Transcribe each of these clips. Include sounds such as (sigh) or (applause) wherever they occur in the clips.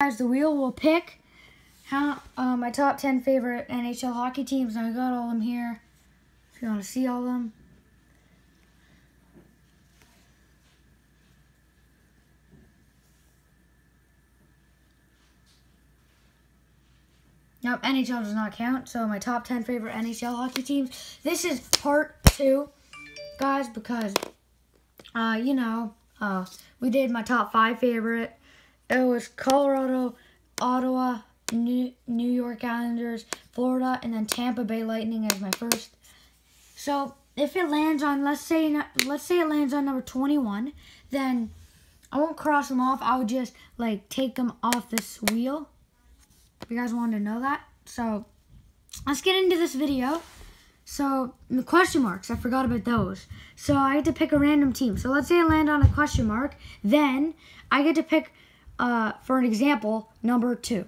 Guys, the wheel will pick how uh, my top 10 favorite NHL hockey teams. I got all of them here. If you want to see all of them. Nope, NHL does not count. So my top 10 favorite NHL hockey teams. This is part two, guys, because, uh, you know, uh, we did my top five favorite. It was Colorado, Ottawa, New, New York Islanders, Florida, and then Tampa Bay Lightning as my first. So if it lands on, let's say, let's say it lands on number 21, then I won't cross them off. I would just, like, take them off this wheel if you guys wanted to know that. So let's get into this video. So the question marks, I forgot about those. So I get to pick a random team. So let's say I land on a question mark. Then I get to pick, uh, for an example, number two.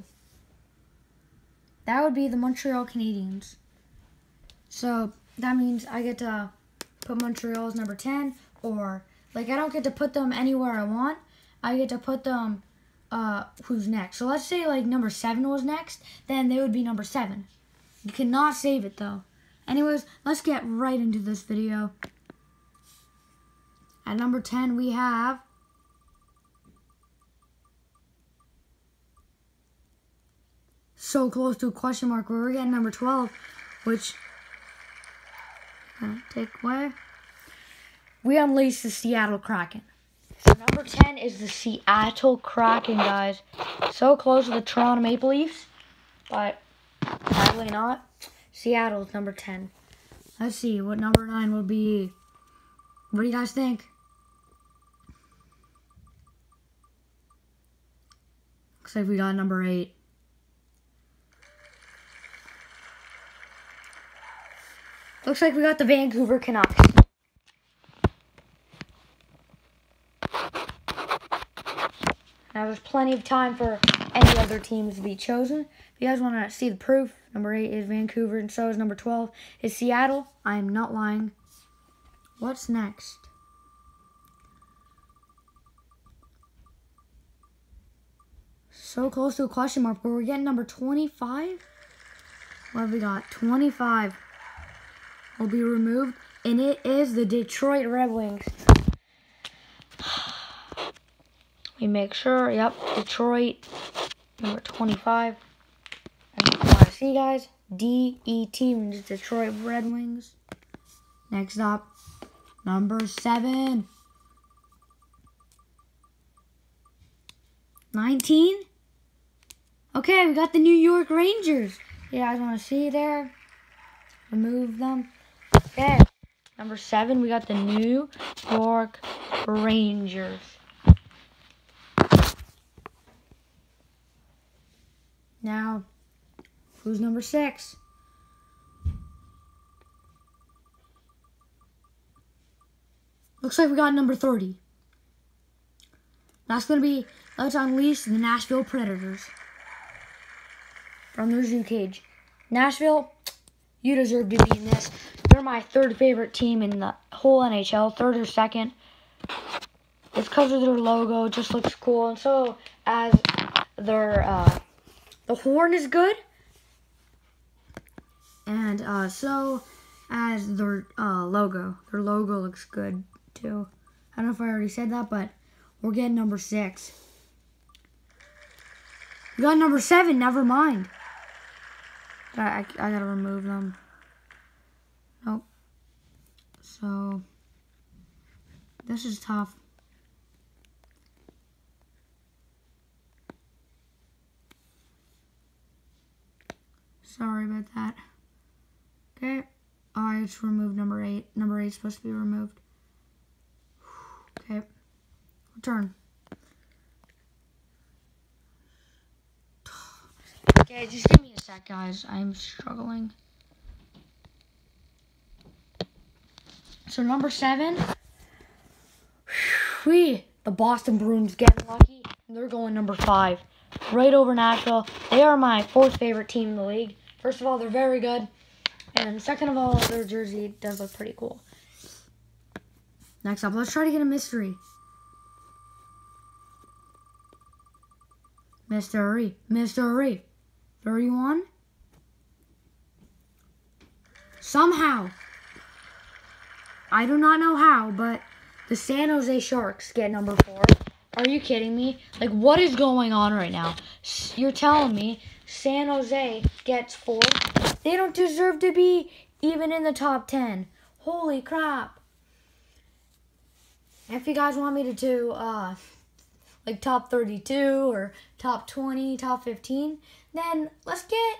That would be the Montreal Canadiens. So that means I get to put Montreal as number 10 or like I don't get to put them anywhere I want. I get to put them uh, who's next. So let's say like number seven was next, then they would be number seven. You cannot save it though. Anyways, let's get right into this video. At number 10, we have so close to a question mark we're getting number 12, which uh, take away. We unleash the Seattle Kraken. So number 10 is the Seattle Kraken, guys. So close to the Toronto Maple Leafs, but sadly not. Seattle's number 10. Let's see what number 9 will be. What do you guys think? Looks like we got number 8. Looks like we got the Vancouver Canucks. Now there's plenty of time for any other teams to be chosen. If you guys want to see the proof, number 8 is Vancouver and so is number 12 is Seattle. I am not lying. What's next? So close to a question mark, but we're getting number 25. What have we got? 25 will be removed, and it is the Detroit Red Wings. (sighs) We make sure, yep, Detroit, number 25. And you want to see, guys, D-E-T Detroit Red Wings. Next up, number 7. 19. Okay, we got the New York Rangers. You guys want to see there? Remove them. Okay, number 7, we got the New York Rangers. Now, who's number six? Looks like we got number 30. That's going to be Let's Unleash the Nashville Predators from their zoo cage. Nashville, you deserve to be in this. They're my third favorite team in the whole NHL, third or second. It's because of their logo, just looks cool. And so, as their uh, the horn is good. And uh, so as their uh, logo. Their logo looks good too. I don't know if I already said that, but we're getting number six. We got number seven, never mind. I, I, I gotta remove them. So, this is tough. Sorry about that. Okay. I just removed number 8. Number 8 is supposed to be removed. Okay. Return. Okay, just give me a sec, guys. I'm struggling. So number 7. We, the Boston Bruins, getting lucky. They're going number 5. Right over Nashville. They are my fourth favorite team in the league. First of all, they're very good. And second of all, their jersey does look pretty cool. Next up, let's try to get a mystery. Mystery. Mystery. 31. Somehow. I do not know how, but the San Jose Sharks get number four. Are you kidding me? Like, what is going on right now? You're telling me San Jose gets four? They don't deserve to be even in the top 10. Holy crap. If you guys want me to do, uh, like top 32 or top 20, top 15, then let's get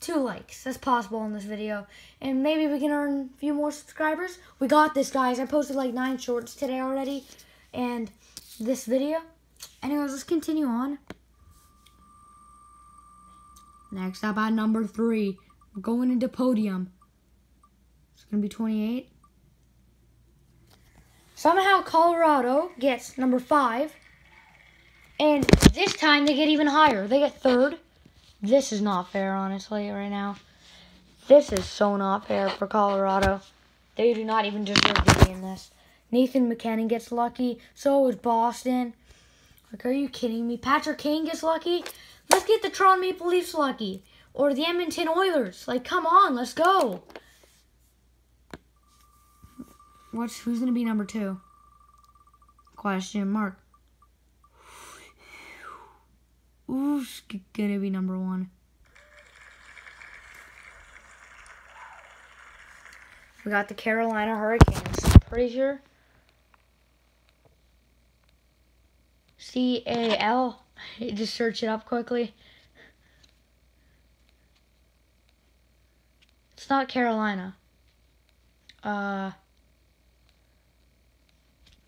two likes. That's possible in this video. And maybe we can earn a few more subscribers. We got this, guys. I posted like nine shorts today already. And this video. Anyways, let's continue on. Next up at number three, we're going into podium. It's going to be 28. Somehow Colorado gets number five. And this time they get even higher. They get third. This is not fair, honestly, right now. This is so not fair for Colorado. They do not even deserve to be in this. Nathan MacKinnon gets lucky. So is Boston. Like, are you kidding me? Patrick Kane gets lucky. Let's get the Toronto Maple Leafs lucky. Or the Edmonton Oilers. Like, come on, let's go. What's who's gonna be number two? Question mark. Who's gonna be number one? We got the Carolina Hurricanes. Pretty sure. C A L. (laughs) Just search it up quickly. It's not Carolina. Uh,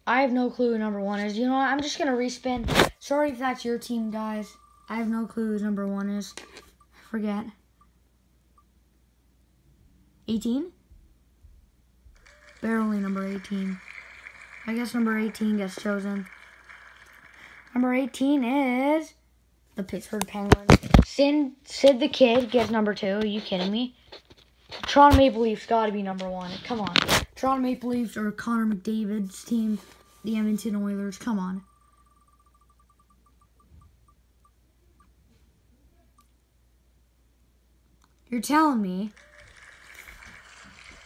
I have no clue who number one is. You know what? I'm just gonna respin. Sorry if that's your team, guys. I have no clue who number one is. Forget. 18? Barely number 18. I guess number 18 gets chosen. Number 18 is the Pittsburgh Penguins. Sid, Sid the Kid gets number two. Are you kidding me? Toronto Maple Leafs got to be number one. Come on. Toronto Maple Leafs or Connor McDavid's team, the Edmonton Oilers. Come on. You're telling me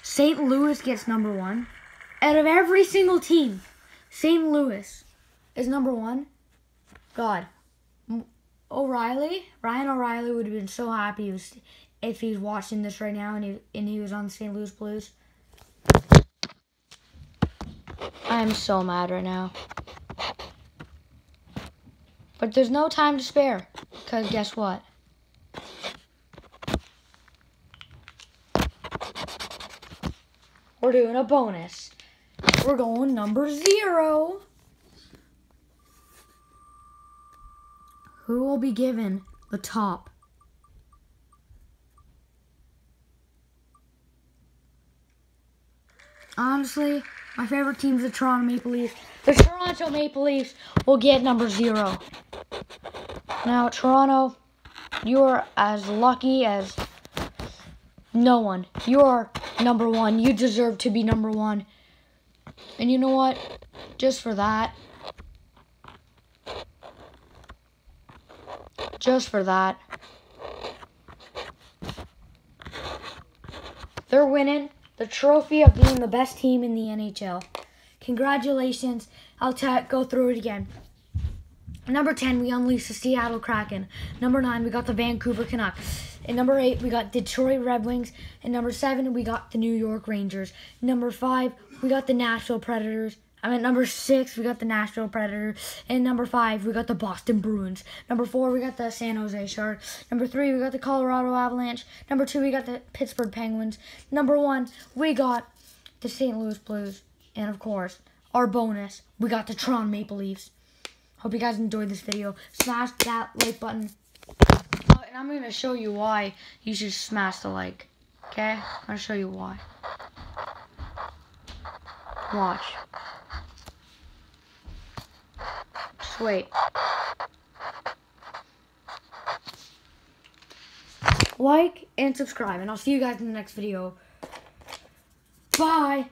St. Louis gets number one? Out of every single team, St. Louis is number one. God. O'Reilly, Ryan O'Reilly would have been so happy if he's watching this right now and he, and he was on the St. Louis Blues. I'm so mad right now. But there's no time to spare. Because guess what? We're doing a bonus. We're going number zero. Who will be given the top? Honestly, my favorite team is the Toronto Maple Leafs. The Toronto Maple Leafs will get number zero. Now, Toronto, you are as lucky as no one. You are number one. You deserve to be number one. And you know what? Just for that, just for that. They're winning the trophy of being the best team in the NHL. Congratulations. I'll go through it again. Number 10, we unleashed the Seattle Kraken. Number 9, we got the Vancouver Canucks. And number 8, we got Detroit Red Wings. And number 7, we got the New York Rangers. Number 5, we got the Nashville Predators. I mean, number six, we got the Nashville Predator. And number five, we got the Boston Bruins. Number four, we got the San Jose Sharks. Number three, we got the Colorado Avalanche. Number two, we got the Pittsburgh Penguins. Number one, we got the St. Louis Blues. And of course, our bonus, we got the Toronto Maple Leafs. Hope you guys enjoyed this video. Smash that like button. Oh, and I'm going to show you why you should smash the like. Okay? I'm going to show you why. Watch. wait. Like and subscribe, and I'll see you guys in the next video. Bye!